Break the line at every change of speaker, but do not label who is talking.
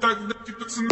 Тогда ты пацаны,